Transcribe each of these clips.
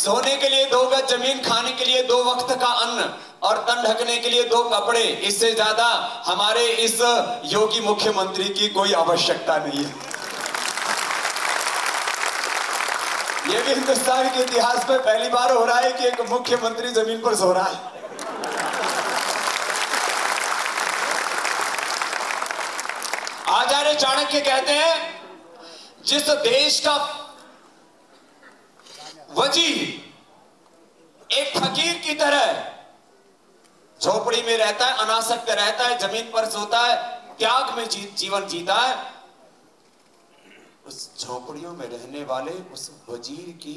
सोने के लिए दो गज ज़मीन, खाने के लिए दो वक्त का अन्न और तन ढकने के लिए दो कपड़े, इससे ज़्यादा हमारे इस योगी मुख्यमंत्री की कोई आवश्यकता नहीं है। ये भी हिंदुस्तान के इतिहास में पहली बार हो रहा है कि एक मुख्यमंत्री ज़मीन पर सो रहा है। आचार्य चाणक्य कहते हैं, जिस देश का वज़ीर एक फकीर की तरह झोपड़ी में रहता है अनासक्त रहता है ज़मीन पर सोता है त्याग में जी, जीवन जीता है। उस झोपड़ियों में रहने वाले उस वज़ीर की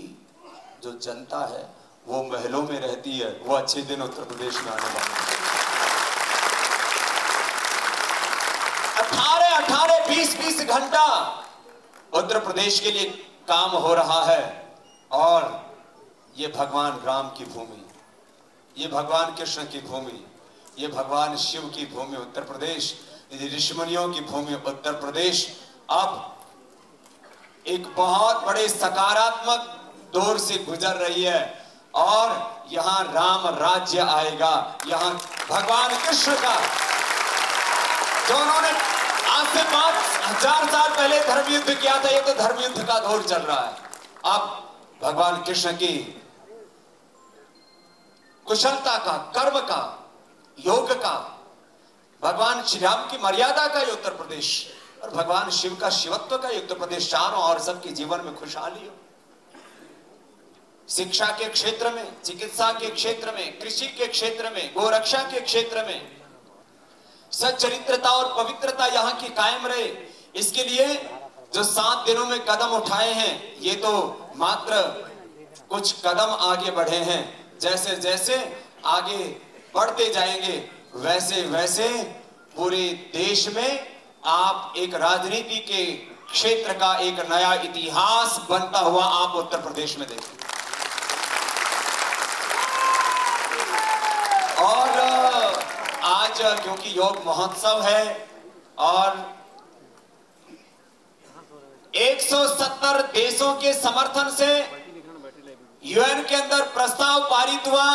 जो जनता है वो महलों में रहती है। वो अच्छे दिन उत्तर प्रदेश में आने वाले अठारह अठारह बीस बीस घंटा उत्तर प्रदेश के लिए काम हो रहा है। और ये भगवान राम की भूमि, ये भगवान कृष्ण की भूमि, ये भगवान शिव की भूमि उत्तर प्रदेश ऋषिमुनियों की भूमि उत्तर प्रदेश, अब एक बहुत बड़े सकारात्मक दौर से गुजर रही है और यहाँ राम राज्य आएगा, यहाँ भगवान कृष्ण का, जो उन्होंने आज से पाँच हज़ार साल पहले धर्म युद्ध किया था, ये तो धर्म युद्ध का दौर चल रहा है। अब भगवान कृष्ण की कुशलता का, कर्म का, योग का, भगवान श्री राम की मर्यादा का उत्तर प्रदेश और भगवान शिव का शिवत्व का उत्तर प्रदेश चारों और सबके जीवन में खुशहाली हो। शिक्षा के क्षेत्र में, चिकित्सा के क्षेत्र में, कृषि के क्षेत्र में, गोरक्षा के क्षेत्र में, सच्चरित्रता और पवित्रता यहाँ की कायम रहे। इसके लिए जो सात दिनों में कदम उठाए हैं, ये तो मात्र कुछ कदम आगे बढ़े हैं। जैसे जैसे आगे बढ़ते जाएँगे, वैसे वैसे पूरे देश में आप एक राजनीति के क्षेत्र का एक नया इतिहास बनता हुआ आप उत्तर प्रदेश में देखेंगे और आज क्योंकि योग महोत्सव है और 170 देशों के समर्थन से यूएन के अंदर प्रस्ताव पारित हुआ।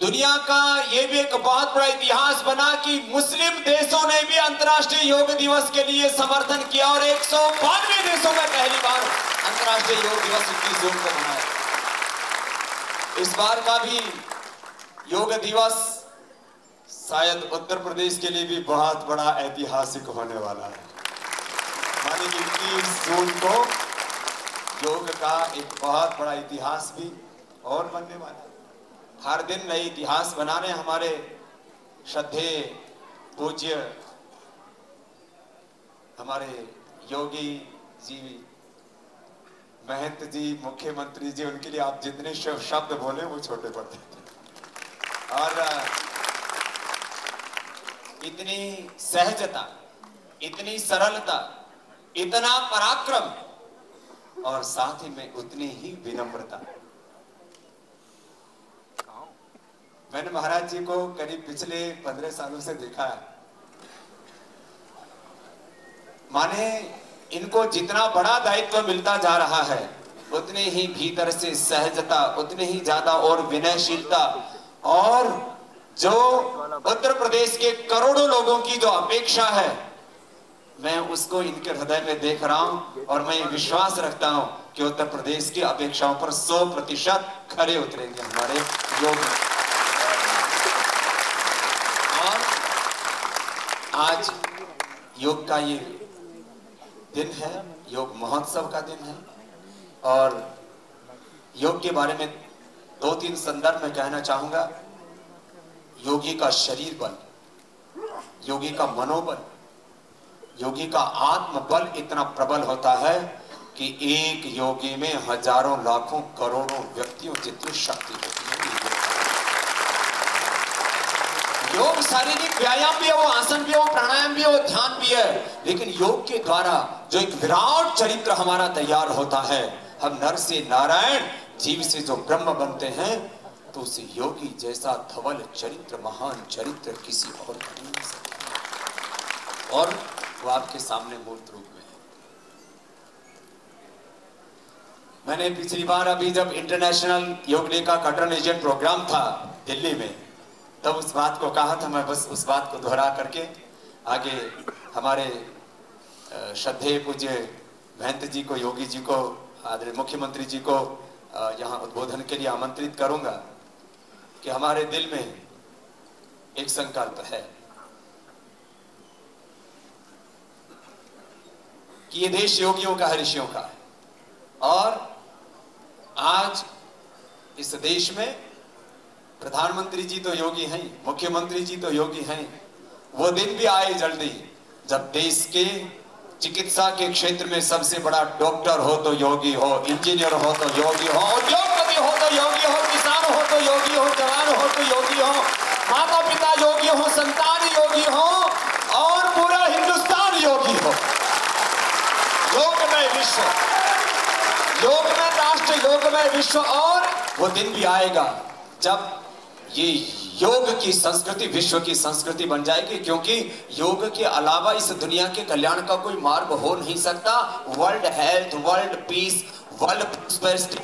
दुनिया का यह भी एक बहुत बड़ा इतिहास बना कि मुस्लिम देशों ने भी अंतर्राष्ट्रीय योग दिवस के लिए समर्थन किया और एक देशों में पहली बार अंतर्राष्ट्रीय योग दिवस इक्कीस जून को मनाया। इस बार का भी योग दिवस शायद उत्तर प्रदेश के लिए भी बहुत बड़ा ऐतिहासिक होने वाला है। मानी कि जून को योग का एक बहुत बड़ा इतिहास भी और बनने वाला है। हर दिन नए इतिहास बनाने हमारे श्रद्धे पूज्य, हमारे योगी जी, महंत जी, मुख्यमंत्री जी, उनके लिए आप जितने शब्द बोले वो छोटे पड़ते थे। और, इतनी सहजता, इतनी सरलता इतना पराक्रम। और साथ ही में उतनी ही विनम्रता। मैंने महाराज जी को करीब पिछले पंद्रह सालों से देखा है। माने इनको जितना बड़ा दायित्व मिलता जा रहा है, उतने ही भीतर से सहजता, उतने ही ज़्यादा और विनयशीलता और जो उत्तर प्रदेश के करोड़ों लोगों की जो अपेक्षा है मैं उसको इनके हृदय में देख रहा हूँ और मैं विश्वास रखता हूँ कि उत्तर प्रदेश की अपेक्षाओं पर 100 प्रतिशत खड़े उतरेंगे हमारे योग। और आज योग का ये दिन है, योग महोत्सव का दिन है। और योग के बारे में दो तीन संदर्भ में कहना चाहूँगा। योगी का शरीर बल, योगी का मनोबल योगी का आत्मबल इतना प्रबल होता है कि एक योगी में हज़ारों, लाखों, करोड़ों व्यक्तियों जितनी शक्ति होती है योग शारीरिक व्यायाम भी है, वो आसन भी है, वो प्राणायाम भी है, वो ध्यान भी है। लेकिन योग के द्वारा जो एक विराट चरित्र हमारा तैयार होता है, हम नर से नारायण, जीव से जो ब्रह्म बनते हैं तो उसे योगी जैसा धवल चरित्र, महान चरित्र किसी और नहीं और वो आपके सामने मूर्त रूप में है। मैंने पिछली बार अभी जब इंटरनेशनल योग डे का कटरन एजेंट प्रोग्राम था दिल्ली में, तब उस बात को कहा था, मैं बस उस बात को दोहरा करके आगे हमारे श्रद्धेय पूज्य महंत जी को, योगी जी को, आदरणीय मुख्यमंत्री जी को यहाँ उद्बोधन के लिए आमंत्रित करूँगा कि हमारे दिल में एक संकल्प है। कि ये देश योगियों का है ऋषियों का है। और आज इस देश में प्रधानमंत्री जी तो योगी हैं, मुख्यमंत्री जी तो योगी हैं। वो दिन भी आए जल्दी। जब देश के चिकित्सा के क्षेत्र में सबसे बड़ा डॉक्टर हो तो योगी हो, इंजीनियर हो तो योगी हो, उद्योगपति हो तो योगी हो, किसान हो तो योगी हो, जवान हो तो योगी हो माता पिता योगी हो, संतान योगी हो और पूरा हिंदुस्तान योगी हो योग में विश्व। योग में राष्ट्र योग में विश्व और वो दिन भी आएगा जब ये योग की संस्कृति, विश्व की संस्कृति बन जाएगी, क्योंकि योग के अलावा इस दुनिया के कल्याण का कोई मार्ग हो नहीं सकता। World health world peace world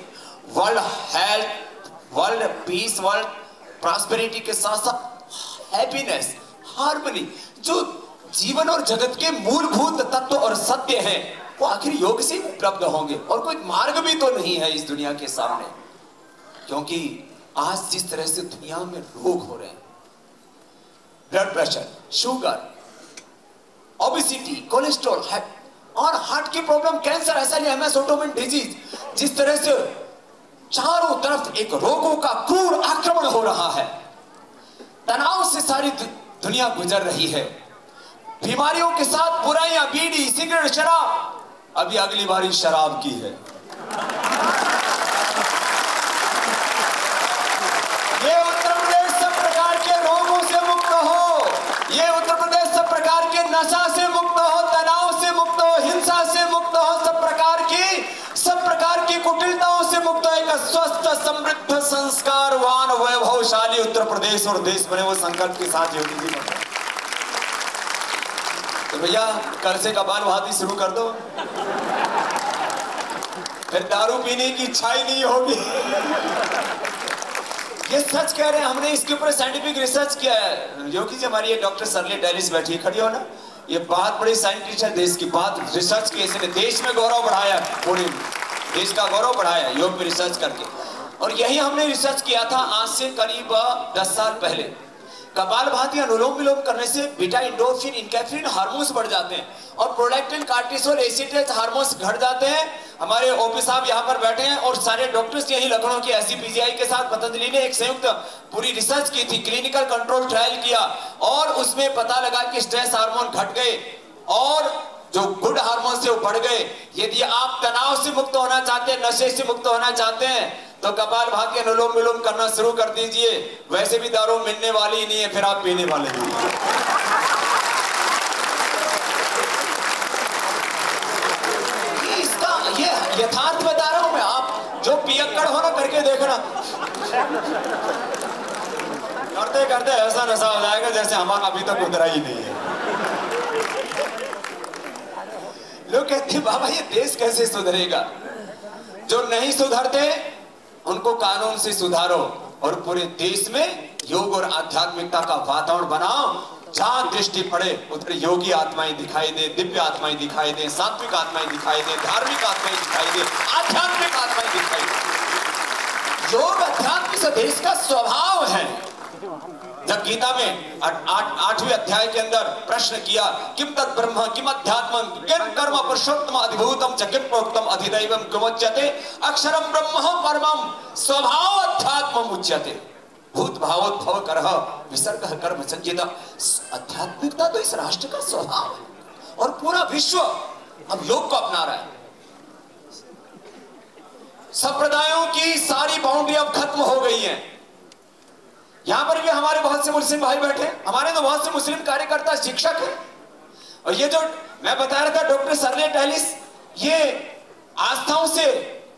world health world peace world prosperity के साथ साथ हैप्पीनेस हार्मनी जो जीवन और जगत के मूलभूत तत्व और सत्य हैं। वो आखिर योग से उपलब्ध होंगे। और कोई मार्ग भी तो नहीं है इस दुनिया के सामने। क्योंकि आज जिस तरह से दुनिया में रोग हो रहे हैं blood pressure sugar obesity cholesterol और हार्ट की प्रॉब्लम कैंसर ऐसा नहीं एमएस ऑटोमिन डिज़ीज़ जिस तरह से चारों तरफ़ एक रोगों का क्रूर आक्रमण हो रहा है, तनाव से सारी दुनिया गुजर रही है। बीमारियों के साथ बुराइयाँ, बीड़ी, सिगरेट, शराब अभी अगली बारी शराब की है। ये उत्तर प्रदेश सब प्रकार के रोगों से मुक्त हो। ये उत्तर प्रदेश सब प्रकार के नशा से मुक्त हो, तनाव से मुक्त हो, हिंसा से मुक्त हो, सब प्रकार की, सब प्रकार की कुटिलताओं से मुक्त हो। एक स्वस्थ, समृद्ध, संस्कारवान, वैभवशाली उत्तर प्रदेश और देश बने वो संकल्प के साथ योगी जी तो भैया कल से कपाल भाती शुरू कर दो। फिर दारू पीने की इच्छा ही नहीं होगी। ये सच कह रहे हैं, हमने इसके ऊपर साइंटिफिक रिसर्च किया है। योगी जी हमारी डॉक्टर सरले डेरिस बैठी खड़ी हो ना। ये बहुत बड़ी साइंटिस्ट है देश की बहुत रिसर्च की इसने देश में गौरव बढ़ाया पूरे देश का गौरव बढ़ाया योग में रिसर्च करके। और यही हमने रिसर्च किया था आज से करीब दस साल पहले। कपाल भाती अनुलोम विलोम करने से बीटा इंडोफिन इनकेफ्रिन हार्मोन्स बढ़ जाते हैं और प्रोडक्टिन, कार्टिसोल एसिटेज हार्मोन्स घट जाते हैं। हमारे ओपी साहब यहाँ पर बैठे हैं और सारे डॉक्टर्स यही लखनऊ के एस के साथ पतंजलि ने एक संयुक्त पूरी रिसर्च की थी, क्लिनिकल कंट्रोल ट्रायल किया और उसमें पता लगा कि स्ट्रेस हार्मोन घट गए और जो गुड हार्मोन से वो बढ़ गए। यदि आप तनाव से मुक्त होना चाहते हैं, नशे से मुक्त होना चाहते हैं तो कपाल भाग के अनुलोम विलोम करना शुरू कर दीजिए। वैसे भी दारू मिलने वाली ही नहीं है, फिर आप पीने वाले इसका ये यथार्थ बता रहा हूँ मैं, आप जो पियक्कड़ हो ना, करके देखना। करते करते ऐसा नशा हो जाएगा जैसे हमारा अभी तक उतरा ही नहीं है। लोग कहते बाबा, ये देश कैसे सुधरेगा? जो नहीं सुधरते उनको कानून से सुधारो और पूरे देश में योग और आध्यात्मिकता का वातावरण बनाओ। जहाँ दृष्टि पड़े, उधर योगी आत्माएँ दिखाई दे, दिव्य आत्माएँ दिखाई दे, सात्विक आत्माएँ दिखाई दे, धार्मिक आत्माएँ दिखाई दे, आध्यात्मिक आत्माएँ दिखाई दे। योग अध्यात्म से देश का स्वभाव है। जब गीता में आठवें अध्याय के अंदर प्रश्न किया, किम तत् ब्रह्म, किम अध्यात्म किम कर्म पुरुषोत्तम अधिभूतम च किम प्रोक्तम अधिदैवम किमुच्यते अक्षरम ब्रह्म परमम स्वभाव अध्यात्म उच्यते। भूत भावोद्भव कर विसर्ग कर्म संचित आध्यात्मिकता तो इस राष्ट्र का स्वभाव है, और पूरा विश्व अब योग को अपना रहा है। संप्रदायों की सारी बाउंड्री अब खत्म हो गई है। यहाँ पर भी हमारे बहुत से मुस्लिम भाई बैठे हमारे तो बहुत से मुस्लिम कार्यकर्ता, शिक्षक हैं। और ये जो मैं बता रहा था, डॉक्टर सरले टैलिस, ये आस्थाओं से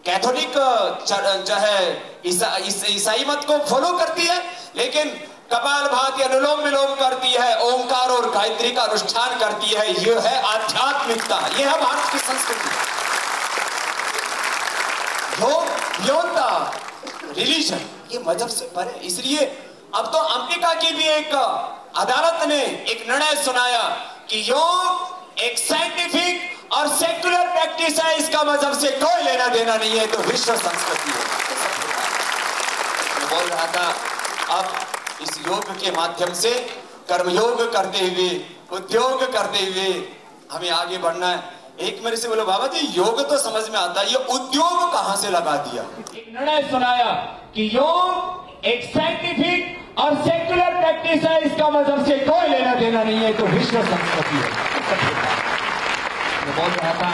कैथोलिक जो है ईसाई मत को फॉलो करती है, लेकिन कपाल भाती अनुलोम विलोम करती है, ओंकार और गायत्री का अनुष्ठान करती है यह है आध्यात्मिकता यह है भारत की संस्कृति। रिलीजन ये मज़हब से परे इसलिए अब तो अमेरिका की भी एक अदालत ने एक निर्णय सुनाया कि योग एक साइंटिफिक और सेक्युलर प्रैक्टिस है, इसका मज़हब से कोई लेना देना नहीं है तो विश्व संस्कृति है। मैं बोल रहा था, अब इस योग के माध्यम से कर्मयोग करते हुए, उद्योग करते हुए हमें आगे बढ़ना है। एक मेरे से बोलो, बाबा जी, योग तो समझ में आता है, ये उद्योग कहाँ से लगा दिया? एक निर्णय सुनाया कि योग एक साइंटिफिक और सेक्युलर प्रैक्टिस है, इसका मज़हब से कोई लेना देना नहीं है तो विश्व संस्कृति है। बोल रहा था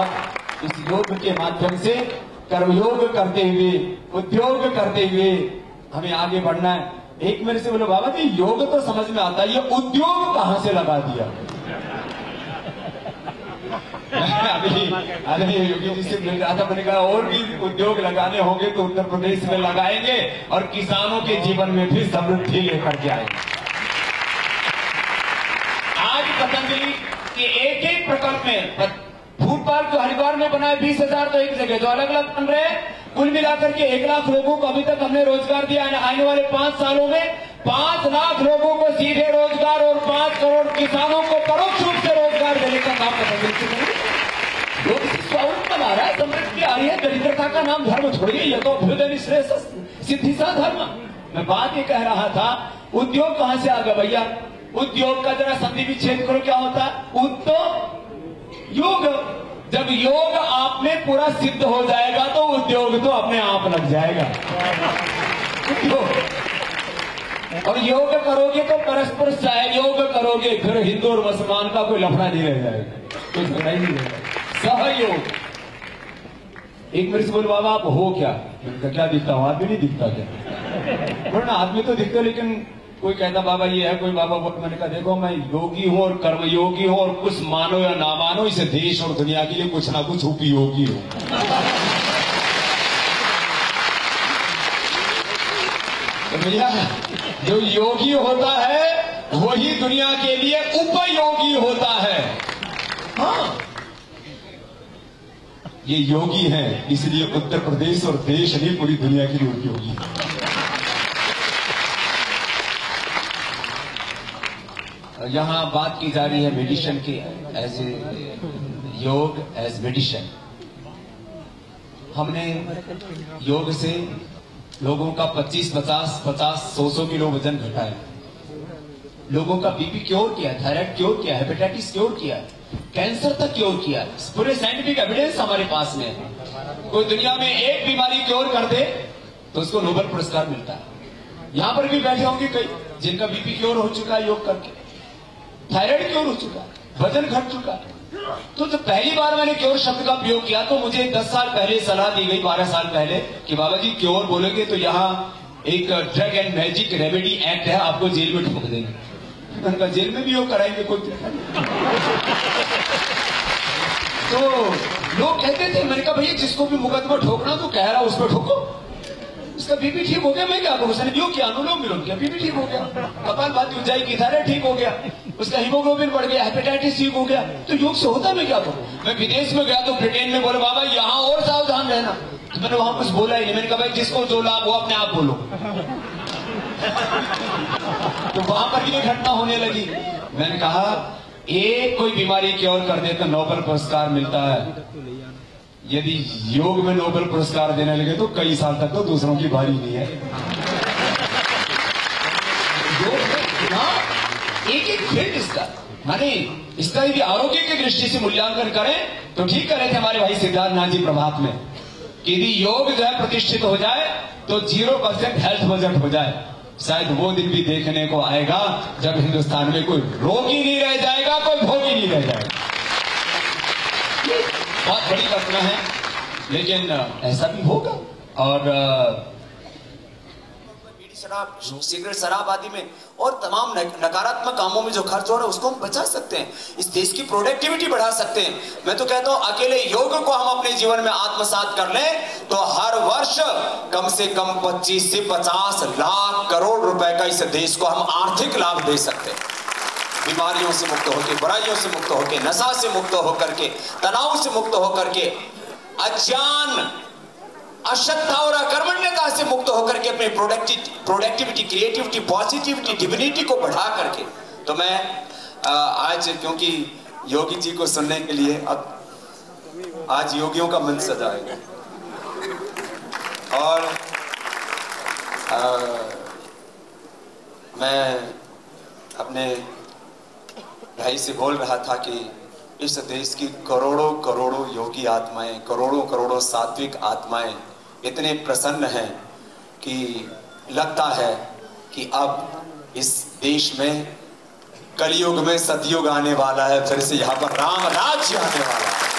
अब इस योग के माध्यम से कर्मयोग करते हुए, उद्योग करते हुए हमें आगे बढ़ना है। एक मेरे से बोले, बाबा जी, योग तो समझ में आता है ये उद्योग कहाँ से लगा दिया? अभी योगी जी से मिल रहा था, मैंने कहा, और भी उद्योग लगाने होंगे तो उत्तर प्रदेश में लगाएँगे और किसानों के जीवन में भी समृद्धि लेकर के आएँगे। आज पतंजलि के एक एक प्रकल्प में फ़ूड पार्क जो हरिद्वार में बनाए बीस हज़ार तो एक जगह, जो अलग अलग बन रहे कुल मिलाकर के एक लाख लोगों को अभी तक हमने रोज़गार दिया है। आने वाले पाँच सालों में पाँच लाख लोगों को सीधे रोज़गार और पाँच करोड़ किसानों को परोक्ष रूप से रोज़गार देने का काम करेंगे स्वावलंबन बना रहा है समृद्धि आ रही है, दरिद्रता का नाम धर्म छोड़िए यह तो श्रेष्ठ सिद्धि सा धर्म। मैं बात ये कह रहा था, उद्योग कहाँ से आ गया भैया? उद्योग का जरा संधि विच्छेद करो, क्या होता उद्योग योग। जब योग आप में पूरा सिद्ध हो जाएगा तो उद्योग तो अपने आप लग जाएगा। उद्योग। और योग करोगे तो परस्पर सहयोग करोगे, फिर हिंदू और मुसलमान का कोई लफड़ा नहीं रह जाएगा। कोई झगड़ा ही नहीं रहेगा सहयोग एक मेरे से बोले, बाबा, आप हो क्या? मैं क्या दिखता हूँ? आदमी नहीं दिखता क्या? बोले, ना, आदमी तो दिखते लेकिन कोई कहता, बाबा, ये है, कोई बाबा बोल मैंने कहा, देखो, मैं योगी हूँ और कर्मयोगी हूँ और कुछ मानो या ना मानो, इसे देश और दुनिया के लिए कुछ ना कुछ उपयोगी हूँ. तो भैया, जो योगी होता है, वही दुनिया के लिए उपयोगी होता हाँ। ये योगी हैं, इसलिए उत्तर प्रदेश और देश नहीं पूरी दुनिया के लिए उपयोगी यहाँ बात की जा रही है मेडिशन की एज ए योग एज मेडिशन हमने योग से लोगों का 25 50 50 100 100 किलो वज़न घटाया। लोगों का बीपी क्योर किया थायराइड क्योर किया हेपेटाइटिस क्योर किया? कैंसर तक क्योर किया? पूरे साइंटिफिक एविडेंस हमारे पास में है। कोई दुनिया में एक बीमारी क्योर कर दे तो उसको नोबेल पुरस्कार मिलता है। यहाँ पर भी बैठे होंगे कई, जिनका बीपी क्योर हो चुका है योग करके। थायराइड क्योर हो चुका है, वज़न घट चुका है। तो जब पहली बार मैंने क्योर शब्द का प्रयोग किया तो मुझे दस साल पहले सलाह दी गई, बारह साल पहले, कि बाबा जी क्योर बोलेंगे तो यहाँ एक drug and magic remedy act है, आपको जेल में ठोक देंगे। जेल में भी योग कराएँगे, कोई तो लोग कहते थे, मैंने कहा भैया, जिसको भी मुकदमा ठोकना तो कह रहा उस पर ठोको। उसका बीपी ठीक हो गया, मैं क्या करूँ? उसने योग किया, अनुलोम विलोम किया बीपी ठीक हो गया। कपाल भाती ऊंचाई की थायराइड ठीक हो गया। उसका हीमोग्लोबिन बढ़ गया हेपेटाइटिस ठीक हो गया। तो योग से होता मैं क्या करूँ? मैं विदेश में गया तो ब्रिटेन में बोले, बाबा, यहाँ और सावधान रहना। तो मैंने वहाँ कुछ बोला ही नहीं। मैंने कहा, भाई, जिसको जो लाभ हो अपने आप बोलो। तो वहाँ पर ये घटना होने लगी। मैंने कहा एक कोई बीमारी क्योर कर दे तो नोबेल पुरस्कार मिलता है। यदि योग में नोबेल पुरस्कार देने लगे तो कई साल तक तो दूसरों की बारी नहीं है। एक एक फ़ील्ड इसका माने इसका यदि आरोग्य की दृष्टि से मूल्यांकन करें तो ठीक करे थे हमारे भाई सिद्धार्थ नाथ जी प्रभात में, कि यदि योग जो है प्रतिष्ठित हो जाए तो ज़ीरो परसेंट हेल्थ बजट हो जाए। शायद वो दिन भी देखने को आएगा जब हिंदुस्तान में कोई रोगी नहीं रह जाएगा, कोई भोगी नहीं रह जाएगा। बहुत बड़ी घटना है, लेकिन ऐसा भी होगा। और शराब, सिगरेट, शराब आदि में और तमाम नकारात्मक कामों में जो खर्च हो रहा है, उसको हम बचा सकते हैं। इस देश की प्रोडक्टिविटी बढ़ा सकते हैं। मैं तो कहता हूँ, अकेले योग को हम अपने जीवन में आत्मसात कर लें तो हर वर्ष कम से कम 25 से 50 लाख करोड़ रुपए का इस देश को हम आर्थिक लाभ दे सकते हैं। बीमारियों से मुक्त होकर बुराइयों से मुक्त होकर नशा से मुक्त होकर के, तनाव से मुक्त होकर के, अज्ञान अशक्ता और अकर्मण्यता से मुक्त होकर के अपने प्रोडक्टिविटी क्रिएटिविटी पॉजिटिविटी डिविनिटी को बढ़ा करके। तो मैं आज क्योंकि योगी जी को सुनने के लिए अब आज योगियों का मन सजाएगा और आ, मैं अपने भाई से बोल रहा था कि इस देश की करोड़ों करोड़ों योगी आत्माएँ करोड़ों करोड़ों सात्विक आत्माएँ इतने प्रसन्न हैं कि लगता है कि अब इस देश में कलयुग में सतयुग आने वाला है, फिर से यहाँ पर राम राज्य आने वाला है।